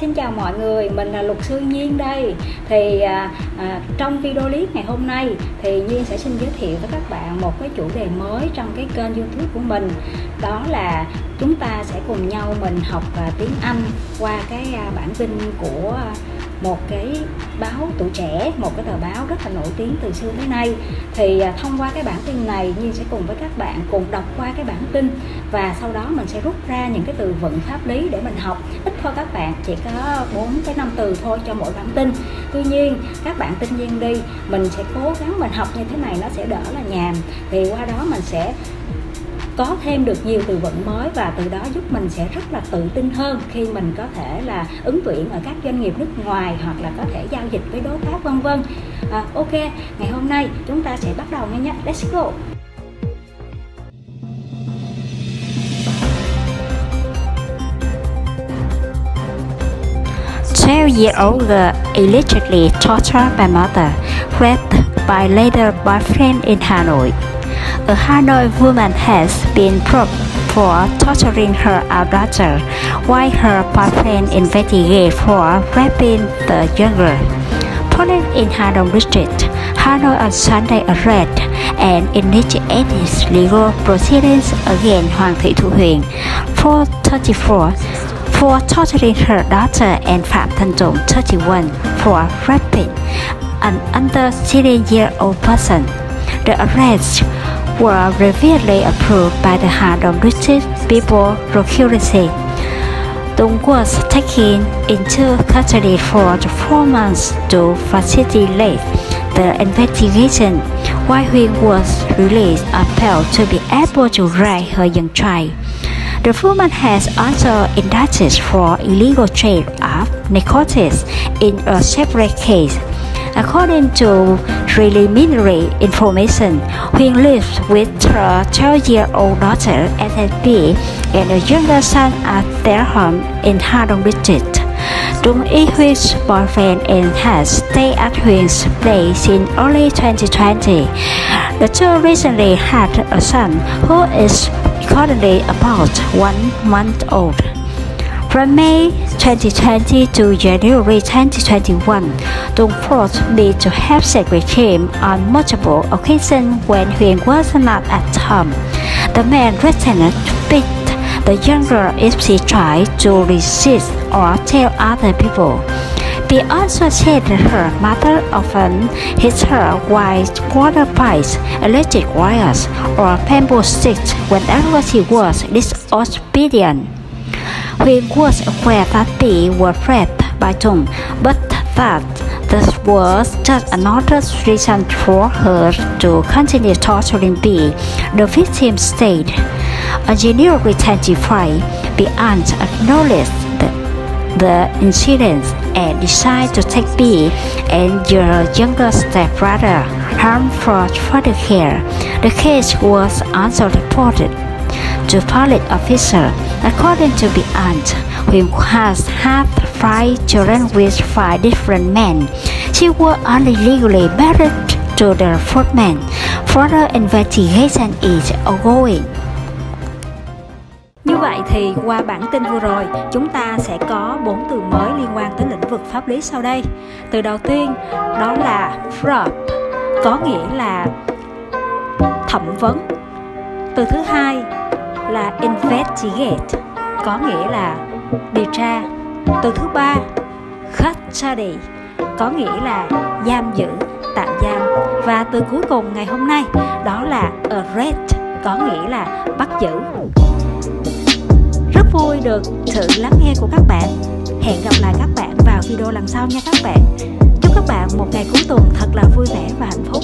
Xin chào mọi người, mình là luật sư Nhiên đây. Thì à, à, trong video clip ngày hôm nay thì Nhiên sẽ xin giới thiệu với các bạn một cái chủ đề mới trong cái kênh youtube của mình. Đó là chúng ta sẽ cùng nhau mình học à, tiếng Anh qua cái à, bản tin của à, một cái báo tuổi trẻ, một cái tờ báo rất là nổi tiếng từ xưa tới nay. Thì à, thông qua cái bản tin này Nhiên sẽ cùng với các bạn cùng đọc qua cái bản tin và sau đó mình sẽ rút ra những cái từ vựng pháp lý để mình học. Ít thôi các bạn, chỉ có 4 cái năm từ thôi cho mỗi bản tin. Tuy nhiên, các bạn tin nhiên đi, mình sẽ cố gắng mình học như thế này, nó sẽ đỡ là nhàm. Thì qua đó mình sẽ có thêm được nhiều từ vựng mới và từ đó giúp mình sẽ rất là tự tin hơn khi mình có thể là ứng tuyển ở các doanh nghiệp nước ngoài hoặc là có thể giao dịch với đối tác vân vân. À, ok ngày hôm nay chúng ta sẽ bắt đầu ngay nhé. Let's go. 12-year-old girl allegedly tortured by mother, raped by later boyfriend in Hanoi. A Hanoi woman has been probed for torturing her daughter, while her boyfriend investigates for raping the younger. Police in Hanoi district, Hanoi on Sunday arrested and initiated legal proceedings against Hoàng Thị Thu Huyền, 434, for torturing her daughter and Phạm Thanh Trụng, 31, for raping an under 16-year-old person. The arrests were revealed approved by the Hà Đông District People Procuracy. Dong was taken into custody for four months to facilitate the investigation, while he was released bail to be able to raise her young child. The woman has also indicted for illegal trade of narcotics in a separate case. According to preliminary information, Huynh lives with her 12-year-old daughter SSB and a younger son at their home in Hadong District. Dung is Huy's boyfriend and has stayed at Huy's place in early 2020. The two recently had a son who is currently about one month old. From May 2020 to January 2021, Dung forced me to have sex with him on multiple occasions when he was not at home. The man threatened to beat the young girl if she tried to resist or tell other people. He also said her mother often hit her with water pipes, electric wires, or bamboo sticks whenever she was disobedient. We was aware that they were threatened by Tung, but that this was just another reason for her to continue torturing B, the victim. On January 25, the aunt acknowledged the, the incident and decided to take B and your younger stepbrother home for further care. The case was also reported to police officer. According to the aunt, who has had five children with five different men, she was only legally married to the fourth man. Further investigation is ongoing. Như vậy thì qua bản tin vừa rồi, chúng ta sẽ có bốn từ mới liên quan tới lĩnh vực pháp lý sau đây. Từ đầu tiên đó là fraud, có nghĩa là thẩm vấn. Từ thứ hai là investigate, có nghĩa là điều tra. Từ thứ ba, custody, có nghĩa là giam giữ, tạm giam. Và từ cuối cùng ngày hôm nay đó là arrest, có nghĩa là bắt giữ rất vui được sự lắng nghe của các bạn hẹn gặp lại các bạn vào video lần sau nha các bạn chúc các bạn một ngày cuối tuần thật là vui vẻ và hạnh phúc